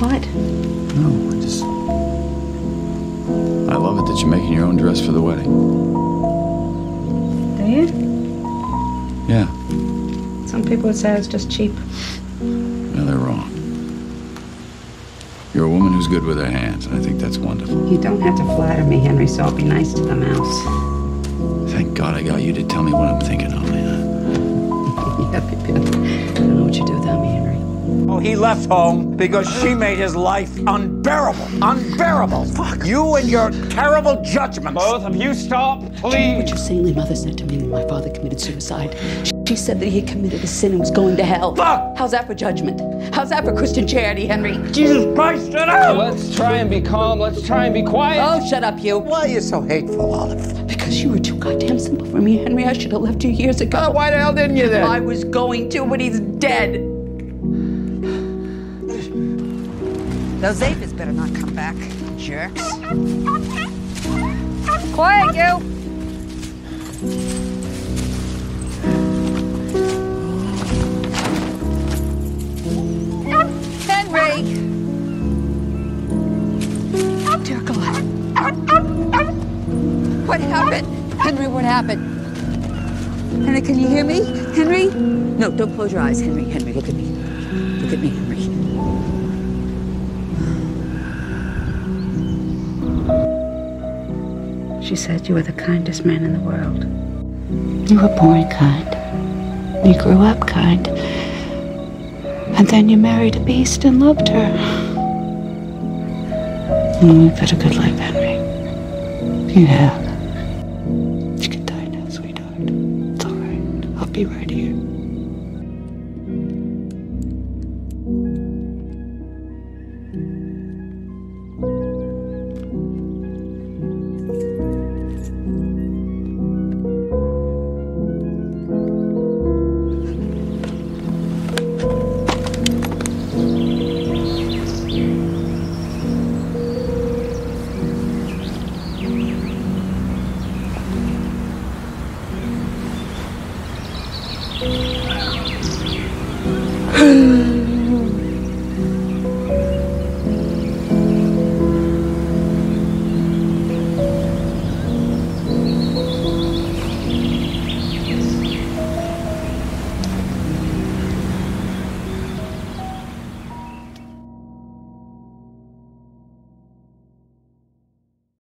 What? No, I just. I love it that you're making your own dress for the wedding. Do you? Yeah, Some people would say it's just cheap. no, they're wrong. You're a woman who's good with her hands, and I think that's wonderful. You don't have to flatter me, Henry, so I'll be nice to the mouse. Thank God I got you to tell me what I'm thinking of, man. Yeah, baby. He left home because she made his life unbearable. Unbearable. Fuck. You and your terrible judgments. Both of you stop, please. What your saintly mother said to me when my father committed suicide. She said that he had committed a sin and was going to hell. Fuck! How's that for judgment? How's that for Christian charity, Henry? Jesus Christ, shut up! Let's try and be calm. Let's try and be quiet. Oh, shut up, you. Why are you so hateful, Olive? Because you were too goddamn simple for me, Henry. I should have left you years ago. Oh, why the hell didn't you then? I was going to, but he's dead. Those aphids better not come back, jerks. Quiet, you! Henry! Dear God. What happened? Henry, what happened? Henry, can you hear me? Henry? No, don't close your eyes, Henry. Henry, look at me. Look at me, Henry. She said you were the kindest man in the world. You were born kind. You grew up kind. And then you married a beast and loved her. Mm, you've had a good life, Henry. You have. You can die now, sweetheart. It's all right. I'll be right here. 嗯